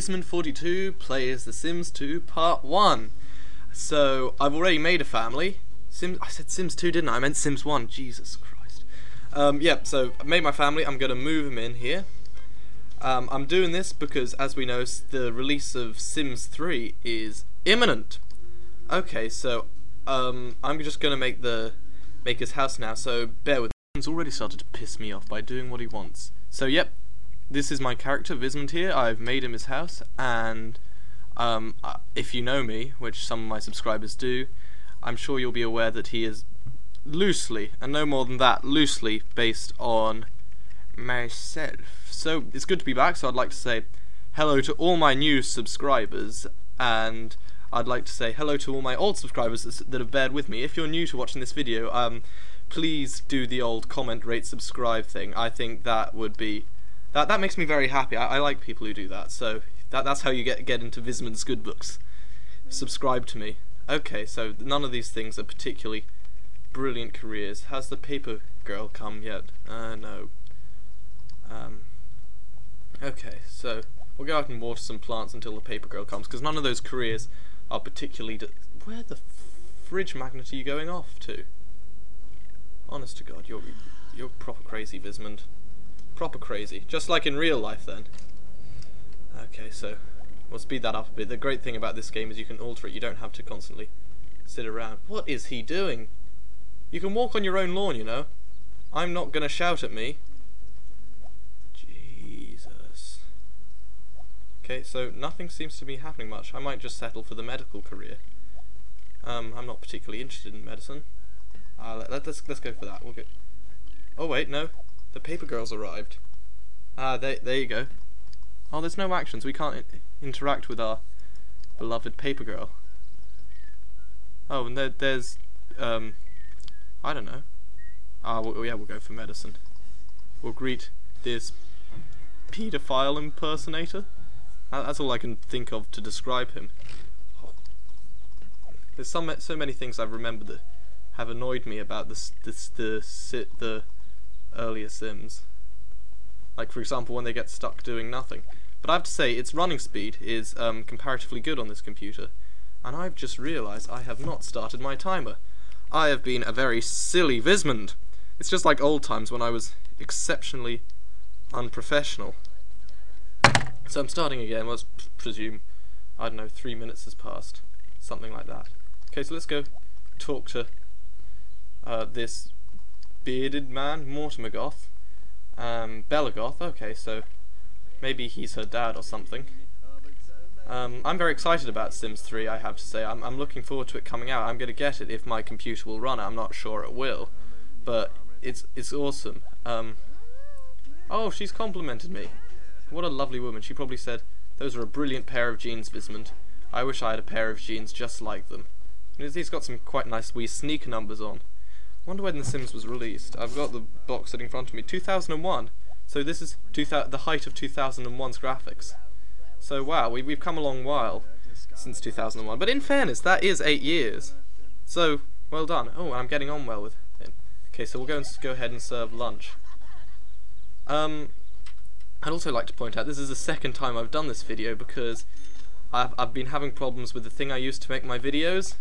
Vismund42 plays The Sims 2 Part 1. So, I've already made a family. Sims, I said Sims 2, didn't I? I meant Sims 1. Jesus Christ. Um, yeah, so I made my family. I'm going to move them in here. Um, I'm doing this because, as we know, the release of Sims 3 is imminent. Okay, so um, I'm just going to make the maker's house now. So bear with. me. He's already started to piss me off by doing what he wants. So yep, this is my character Vismund here. I've made him his house, and um, if you know me, which some of my subscribers do, I'm sure you'll be aware that he is loosely, and no more than that, loosely based on myself. So it's good to be back. So I'd like to say hello to all my new subscribers, and I'd like to say hello to all my old subscribers that have bared with me. If you're new to watching this video, um, please do the old comment, rate, subscribe thing. I think that would be that that makes me very happy. I, I like people who do that. So that that's how you get get into Vismund's good books. Subscribe to me. Okay, so none of these things are particularly brilliant careers. Has the paper girl come yet? Uh, no. Um, okay, so we'll go out and water some plants until the paper girl comes, because none of those careers are particularly. Where the fridge magnet are you going off to? Honest to God, you're you're proper crazy, Vismund. Proper crazy. Just like in real life then. Okay, so we'll speed that up a bit. The great thing about this game is you can alter it. You don't have to constantly sit around. What is he doing? You can walk on your own lawn, you know. I'm not going to shout at me. Jesus. Okay, so nothing seems to be happening much. I might just settle for the medical career. Um, I'm not particularly interested in medicine. Uh, let, us let's, let's go for that. We'll go. Oh wait, no. The paper girl's arrived. Ah, there, there you go. Oh, there's no actions. We can't interact with our beloved paper girl. Oh, and there, there's, um, I don't know. Ah, well, yeah, we'll go for medicine. We'll greet this paedophile impersonator. That's all I can think of to describe him. Oh. There's some so many things I've remembered that have annoyed me about this, this the the the earlier Sims. Like for example when they get stuck doing nothing. But I have to say its running speed is um, comparatively good on this computer. And I've just realised I have not started my timer. I have been a very silly Vismund. It's just like old times when I was exceptionally unprofessional. So I'm starting again, let's presume, I don't know, three minutes has passed. Something like that. Okay, so let's go talk to uh, this bearded man, Mortimer Goth. Um, Bella Goth, okay, so maybe he's her dad or something. Um, I'm very excited about Sims 3, I have to say. I'm, I'm looking forward to it coming out. I'm going to get it if my computer will run it. I'm not sure it will, but it's it's awesome. Um, oh, she's complimented me. What a lovely woman. She probably said, those are a brilliant pair of jeans, Vismund. I wish I had a pair of jeans just like them. He's got some quite nice wee sneaker numbers on wonder when The Sims was released. I've got the box sitting in front of me. 2001. So this is the height of 2001's graphics. So wow, we, we've come a long while since 2001. But in fairness, that is eight years. So, well done. Oh, I'm getting on well with it. Okay, so we'll go and go ahead and serve lunch. Um, I'd also like to point out this is the second time I've done this video because I've, I've been having problems with the thing I used to make my videos.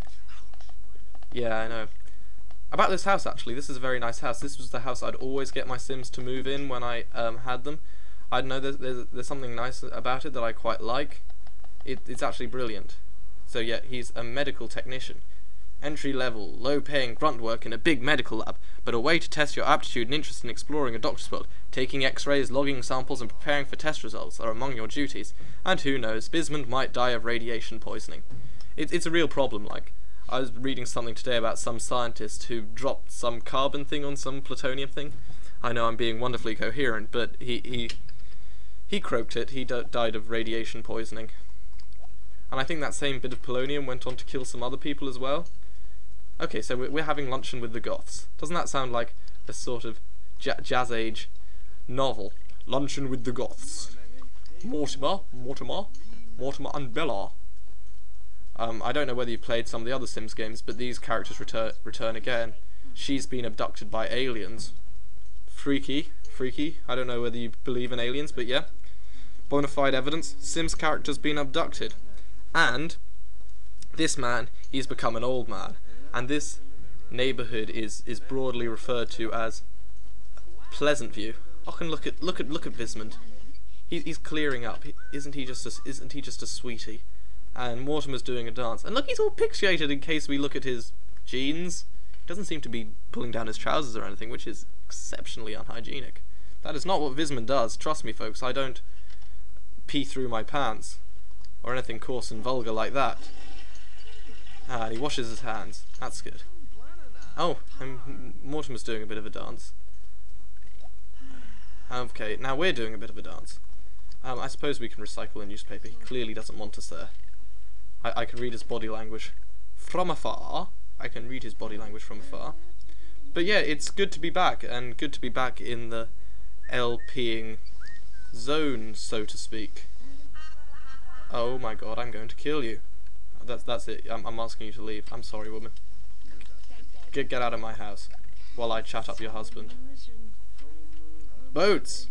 Yeah, I know. About this house, actually, this is a very nice house. This was the house I'd always get my Sims to move in when I um, had them. I know there's, there's, there's something nice about it that I quite like. It, it's actually brilliant. So yeah, he's a medical technician. Entry level, low paying grunt work in a big medical lab, but a way to test your aptitude and interest in exploring a doctor's world. Taking x-rays, logging samples and preparing for test results are among your duties. And who knows, Vismund might die of radiation poisoning. It, it's a real problem, like. I was reading something today about some scientist who dropped some carbon thing on some plutonium thing. I know I'm being wonderfully coherent, but he he he croaked it. He died of radiation poisoning. And I think that same bit of polonium went on to kill some other people as well. Okay, so we're having luncheon with the Goths. Doesn't that sound like a sort of jazz age novel? Luncheon with the Goths. Mortimer, Mortimer, Mortimer and Bella. Um, I don't know whether you've played some of the other Sims games, but these characters return return again. She's been abducted by aliens. Freaky, freaky. I don't know whether you believe in aliens, but yeah. bona fide evidence, Sim's character's been abducted. And this man, he's become an old man. And this neighbourhood is, is broadly referred to as Pleasant View. I can look at look at look at Vismund. He, he's clearing up. Isn't he just a, isn't he just a sweetie? And Mortimer's doing a dance. And look, he's all pixelated in case we look at his jeans. He doesn't seem to be pulling down his trousers or anything, which is exceptionally unhygienic. That is not what Vismund does. Trust me, folks. I don't pee through my pants or anything coarse and vulgar like that. Ah, he washes his hands. That's good. Oh, and Mortimer's doing a bit of a dance. Okay, now we're doing a bit of a dance. Um, I suppose we can recycle a newspaper. He clearly doesn't want us there. I, I can read his body language from afar. I can read his body language from afar. But yeah, it's good to be back, and good to be back in the LPing zone, so to speak. Oh my god, I'm going to kill you. That's that's it. I'm, I'm asking you to leave. I'm sorry, woman. Get get out of my house while I chat up your husband. Boats!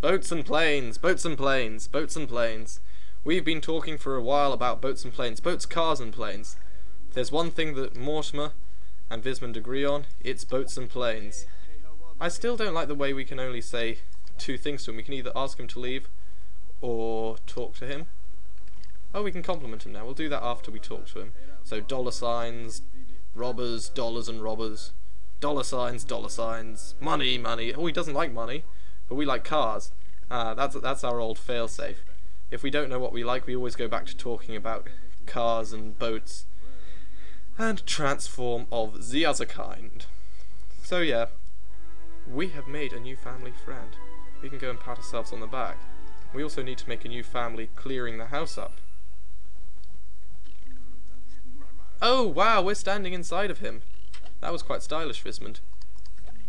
Boats and planes, boats and planes, boats and planes. We've been talking for a while about boats and planes, boats, cars and planes. If there's one thing that Mortimer and Vismund agree on, it's boats and planes. I still don't like the way we can only say two things to him. We can either ask him to leave or talk to him. Oh, we can compliment him now. We'll do that after we talk to him. So dollar signs, robbers, dollars and robbers. Dollar signs, dollar signs, money, money. Oh, he doesn't like money, but we like cars. Uh, that's that's our old failsafe. If we don't know what we like, we always go back to talking about cars and boats and transform of the other kind. So yeah, we have made a new family friend. We can go and pat ourselves on the back. We also need to make a new family clearing the house up. Oh wow, we're standing inside of him. That was quite stylish, Vismund.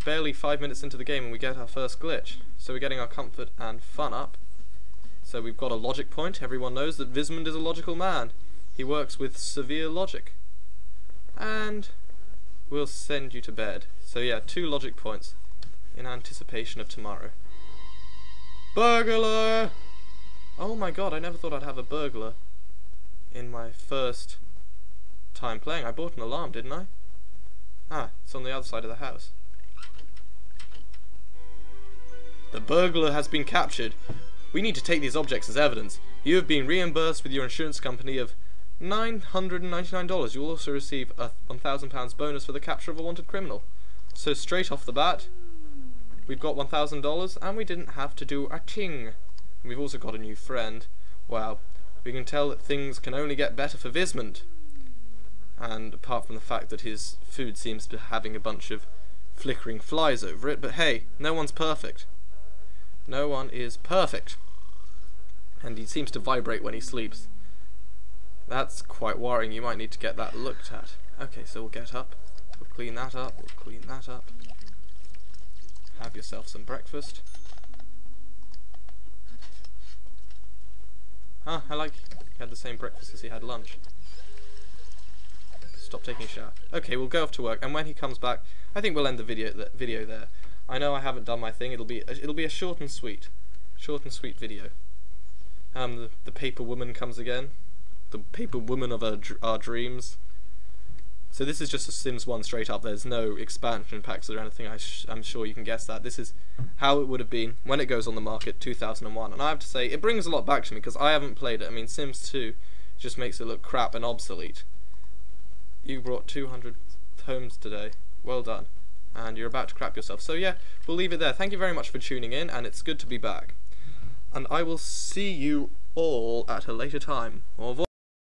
Barely five minutes into the game and we get our first glitch. So we're getting our comfort and fun up. So we've got a logic point. Everyone knows that Vismund is a logical man. He works with severe logic. And we'll send you to bed. So yeah, two logic points in anticipation of tomorrow. Burglar! Oh my god, I never thought I'd have a burglar in my first time playing. I bought an alarm, didn't I? Ah, it's on the other side of the house. The burglar has been captured. We need to take these objects as evidence. You have been reimbursed with your insurance company of $999. You will also receive a £1,000 bonus for the capture of a wanted criminal. So straight off the bat, we've got $1,000 and we didn't have to do a ting. We've also got a new friend. Wow, we can tell that things can only get better for Vismund and apart from the fact that his food seems to be having a bunch of flickering flies over it, but hey, no one's perfect. No one is perfect. And he seems to vibrate when he sleeps. That's quite worrying, you might need to get that looked at. Okay, so we'll get up, we'll clean that up, we'll clean that up. Have yourself some breakfast. Huh, I like he had the same breakfast as he had lunch stop taking a shower. Okay, we'll go off to work, and when he comes back, I think we'll end the video th video there. I know I haven't done my thing. It'll be a, it'll be a short and sweet, short and sweet video. Um, the, the paper woman comes again, the paper woman of our, our dreams. So this is just a Sims 1 straight up. There's no expansion packs or anything. I am sure you can guess that. This is how it would have been when it goes on the market, 2001. And I have to say, it brings a lot back to me because I haven't played it. I mean, Sims 2 just makes it look crap and obsolete. You brought 200 homes today. Well done. And you're about to crap yourself. So yeah, we'll leave it there. Thank you very much for tuning in, and it's good to be back. And I will see you all at a later time. Au revoir.